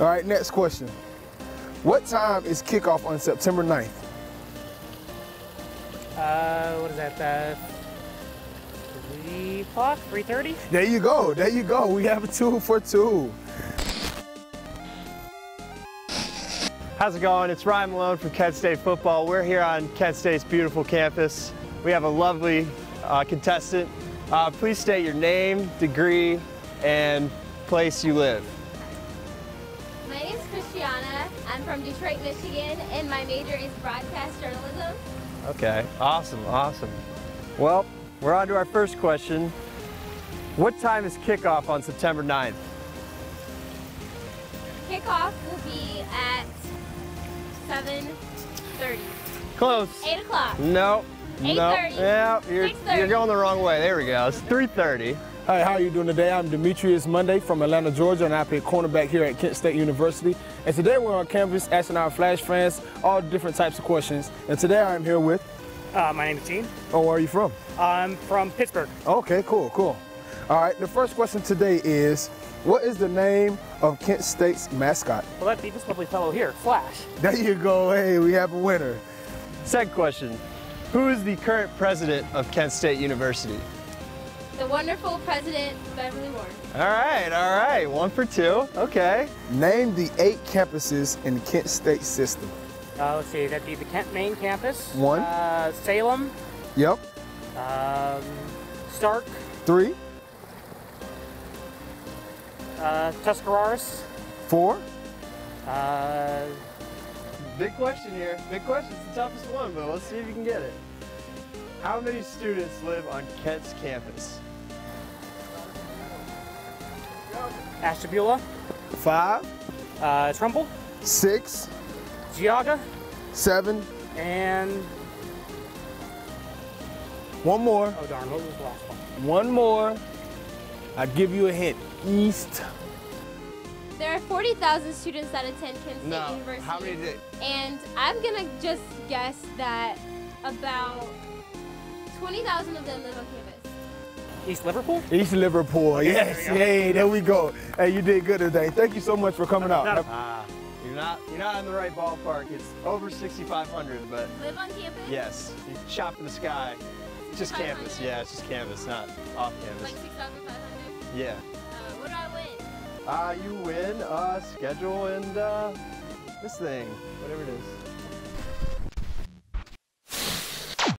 All right, next question. What time is kickoff on September 9th? Uh, what is that? Uh, three o'clock, three thirty. There you go. There you go. We have a two for two. How's it going? It's Ryan Malone from Kent State Football. We're here on Kent State's beautiful campus. We have a lovely uh, contestant. Uh, please state your name, degree, and place you live. My name is Christiana. I'm from Detroit, Michigan, and my major is broadcast journalism. Okay, awesome, awesome. Well, we're on to our first question. What time is kickoff on September 9th? Kickoff will be at 7.30. Close. 8 o'clock. No. No. 8:30. Yeah, you're, you're going the wrong way. There we go. It's 3.30. Hi, how are you doing today? I'm Demetrius Monday from Atlanta, Georgia, and I play cornerback here at Kent State University. And today we're on campus asking our Flash fans all different types of questions. And today I'm here with, Uh, my name is Gene. oh, where are you from? I'm from Pittsburgh. Okay, cool, cool. All right, the first question today is, what is the name of Kent State's mascot? Well, that'd be this lovely fellow here, Flash. There you go. Hey, we have a winner. Second question. Who is the current president of Kent State University? The wonderful President Beverly Warren. All right, all right. One for two. Okay. Name the eight campuses in the Kent State system. Uh, let's see, that'd be the Kent main campus. One. Uh, Salem. Yep. Um, Stark. Three, Uh, Tuscarawas. four, Uh, Big question here. Big question. It's the toughest one, but let's see if you can get it. How many students live on Kent's campus? Ashtabula. five, Uh, Trumbull. six, Geauga. seven, And, one more, oh darn, what was the last one? one more. I give you a hint. East. There are 40,000 students that attend Kent State No. University. How many did? And I'm gonna just guess that about 20,000 of them live on campus. East Liverpool? East Liverpool. Yes. there we go. Hey, there we go. Hey, you did good today. Thank you so much for coming out. No, Ah, you're not. You're not in the right ballpark. It's over 6,500, but Live on campus? yes, you shop in the sky. It's just campus. Yeah, it's just campus, not off Like campus. 6,500? Yeah. Uh, what do I win? Uh, you win uh, schedule and uh, this thing, whatever it is.